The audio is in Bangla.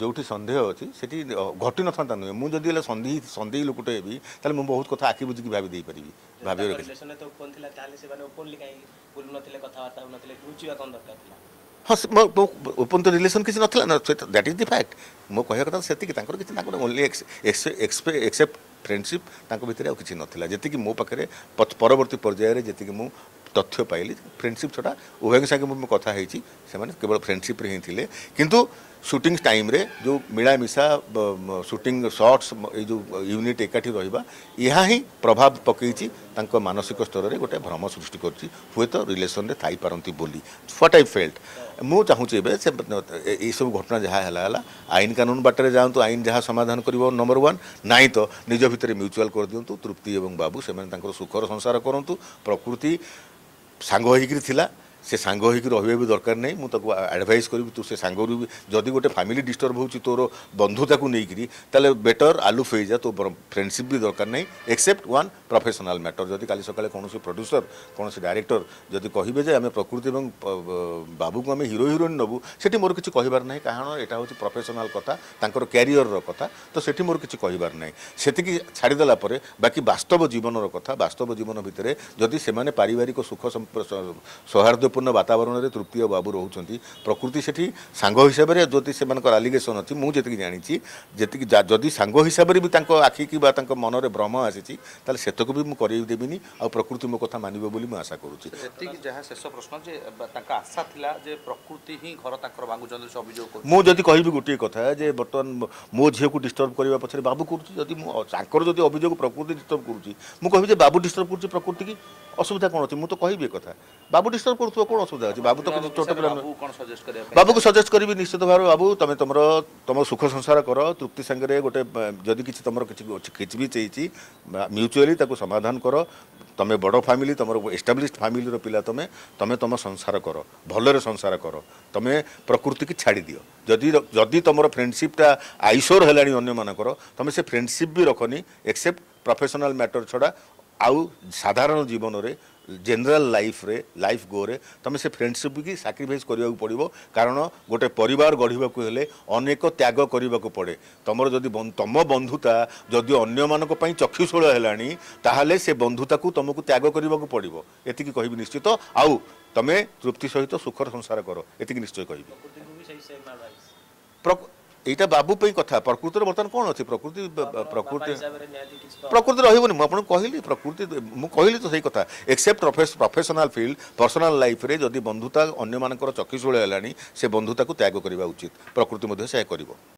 ଯେଉଁଠି ସନ୍ଦେହ ଅଛି ସେଠି ଘଟିନଥାନ୍ତା ନୁହେଁ ମୁଁ ଯଦି ହେଲେ ସନ୍ଦେହୀ ସନ୍ଦେହୀ ଲୋକଟେ ହେବି ତାହେଲେ ମୁଁ ବହୁତ କଥା ଆଖି ବୁଝିକି ଭାବି ଦେଇପାରିବି ଭାବି ହଁ ଓପନ୍ ତ ରିଲେସନ୍ କିଛି ନଥିଲା ନା ଦ୍ୟାଟ୍ ଇଜ୍ ଦି ଫ୍ୟାକ୍ଟ ମୋ କହିବା କଥା ସେତିକି ତାଙ୍କର କିଛି ତାଙ୍କର ଓନ୍ଲି ଏକ୍ସେପ୍ଟ ଫ୍ରେଣ୍ଡସିପ୍ ତାଙ୍କ ଭିତରେ ଆଉ କିଛି ନଥିଲା ଯେତିକି ମୋ ପାଖରେ ପରବର୍ତ୍ତୀ ପର୍ଯ୍ୟାୟରେ ଯେତିକି ମୁଁ तथ्य पाइली फ्रेंडसीप उभय उभये मुझे कथी से केवल फ्रेंडसीप्रे थे कि सुट टाइम जो मिलामिशा सुटिंग सर्ट्स जो यूनिट एकाठी रहा यहाँ प्रभाव पकई मानसिक स्तर में गोटे भ्रम सृष्टि कर रिलेसन थपारती बोली ह्वाट आई फेल्ट मुझे ये सब घटना जहाँ है आईन कानून बाटे जातु आईन जहाँ समाधान कर नंबर वन नाई तो निज भर म्यूचुआल कर दिंतु तृप्ति और बाबू से सुखर संसार करूँ प्रकृति ସାଙ୍ଗ ହେଇକିରି ଥିଲା সে সাঙ্গ হয়েকি রহবা বি দরকার নাই মু তাকে আডভাইস করবি তু সে সাঙ্গর যদি গোটে ফ্যামিলি ডিস্টর্ব হচ্ছে তোর বন্ধুতাকে নেইকি তাহলে বেটর আলুফ হয়ে যা তো ফ্রেন্ডশিপ বি দরকার নাই এক্সেপ্ট ওয়ান প্রফেসনাল ম্যাটর যদি কালি সকালে কোণী প্রড্যুসর কোণী ডাইরেক্টর যদি কহবে যে আমি প্রকৃতি এবং বাবুকে আমি হিরো হিরোইন নবু সেটি মোর কিছু কহবার নাই কারণ এটা হচ্ছে প্রফেসনাল কথা তাঁর ক্যারিয়রর কথা তো সেটি মোর কিছু কহবার নাই সেটিকি ছাড়িদেলা পরে বাকি বাস্তব জীবনর কথা বাস্তব জীবন ভিতরে যদি সে পারিবারিক সুখ সৌহার্দ্য ଶାନ୍ତିପୂର୍ଣ୍ଣ ବାତାବରଣରେ ତୃତୀୟ ବାବୁ ରହୁଛନ୍ତି ପ୍ରକୃତି ସେଠି ସାଙ୍ଗ ହିସାବରେ ଯଦି ସେମାନଙ୍କର ଆଲିଗେସନ୍ ଅଛି ମୁଁ ଯେତିକି ଜାଣିଛି ଯେତିକି ଯଦି ସାଙ୍ଗ ହିସାବରେ ବି ତାଙ୍କ ଆଖିକି ବା ତାଙ୍କ ମନରେ ଭ୍ରମ ଆସିଛି ତାହେଲେ ସେତକୁ ବି ମୁଁ କରେଇ ଦେବିନି ଆଉ ପ୍ରକୃତି ମୋ କଥା ମାନିବ ବୋଲି ମୁଁ ଆଶା କରୁଛି ଏତିକି ଯାହା ଶେଷ ପ୍ରଶ୍ନ ଯେ ତାଙ୍କ ଆଶା ଥିଲା ଯେ ପ୍ରକୃତି ହିଁ ଘର ତାଙ୍କର ମାଗୁଛନ୍ତି ସେ ଅଭିଯୋଗ ମୁଁ ଯଦି କହିବି ଗୋଟିଏ କଥା ଯେ ବର୍ତ୍ତମାନ ମୋ ଝିଅକୁ ଡିଷ୍ଟର୍ବ କରିବା ପଛରେ ବାବୁ କରୁଛି ଯଦି ମୁଁ ତାଙ୍କର ଯଦି ଅଭିଯୋଗ ପ୍ରକୃତି ଡିଷ୍ଟର୍ବ କରୁଛି ମୁଁ କହିବି ଯେ ବାବୁ ଡିଷ୍ଟର୍ବ କରୁଛି ପ୍ରକୃତିକି ଅସୁବିଧା କ'ଣ ଅଛି ମୁଁ ତ କହିବି ଏ କଥା ବାବୁ ଡିଷ୍ଟର୍ବ କରୁଥିବ কোণ অসুবিধা ଅଛି ବାବୁ ତ କିଛି ଛୋଟ ପିଲା ବାବୁକୁ ସଜେଷ୍ଟ କରିବି ନିଶ୍ଚିତ ଭାବରେ ବାବୁ ତମେ ତମର ତମ ସୁଖ ସଂସାର କର ତୃପ୍ତି ସାଙ୍ଗରେ ଗୋଟେ ଯଦି କିଛି ତମର କିଛି କିଛି ବି ଚେଇଛି ମ୍ୟୁଚୁଆଲି ତାକୁ ସମାଧାନ କର ତମେ ବଡ଼ ଫ୍ୟାମିଲି ତମର ଏଷ୍ଟାବ୍ଲିଶ ଫ୍ୟାମିଲିର ପିଲା ତମେ ତମେ ତମ ସଂସାର କର ଭଲରେ ସଂସାର କର ତମେ ପ୍ରକୃତିକି ଛାଡ଼ି ଦିଅ ଯଦି ଯଦି ତମର ଫ୍ରେଣ୍ଡସିପ୍ଟା ଆଇସୋର ହେଲାଣି ଅନ୍ୟମାନଙ୍କର ତମେ ସେ ଫ୍ରେଣ୍ଡସିପ୍ ବି ରଖନି ଏକ୍ସେପ୍ଟ ପ୍ରଫେସନାଲ୍ ମ୍ୟାଟର ଛଡ଼ା ଆଉ ସାଧାରଣ ଜୀବନରେ ଜେନେରାଲ ଲାଇଫ୍ରେ ଲାଇଫ୍ ଗୋରେ ତୁମେ ସେ ଫ୍ରେଣ୍ଡସିପ୍ ସାକ୍ରିଫାଇସ୍ କରିବାକୁ ପଡ଼ିବ କାରଣ ଗୋଟେ ପରିବାର ଗଢ଼ିବାକୁ ହେଲେ ଅନେକ ତ୍ୟାଗ କରିବାକୁ ପଡ଼େ ତୁମର ଯଦି ତୁମ ବନ୍ଧୁତା ଯଦି ଅନ୍ୟମାନଙ୍କ ପାଇଁ ଚକ୍ଷୁଶୂଳ ହେଲାଣି ତାହେଲେ ସେ ବନ୍ଧୁତାକୁ ତୁମକୁ ତ୍ୟାଗ କରିବାକୁ ପଡ଼ିବ ଏତିକି କହିବି ନିଶ୍ଚିତ ଆଉ ତୁମେ ତୃପ୍ତି ସହିତ ସୁଖର ସଂସାର କର ଏତିକି ନିଶ୍ଚୟ କହିବି এইটা বাবু পাই কথা প্রকৃতির বর্তমান কোণ অছি প্রকৃতি প্রকৃতি প্রকৃতি রহবনি মু আপনার কহিলি প্রকৃতি মু কহিলি তো সেই কথা এক্সেপ্ট প্রফেশনাল ফিল্ড পর্সোনাল লাইফরে যদি বন্ধুতা অন্য মানকর চকিশূল হলানি সে বন্ধুতাকে ত্যাগ করা উচিত প্রকৃতি মধ্যে সে করব